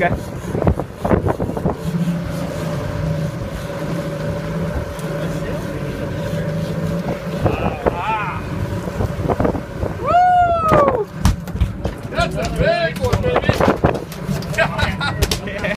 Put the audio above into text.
Okay. That's a big one, baby!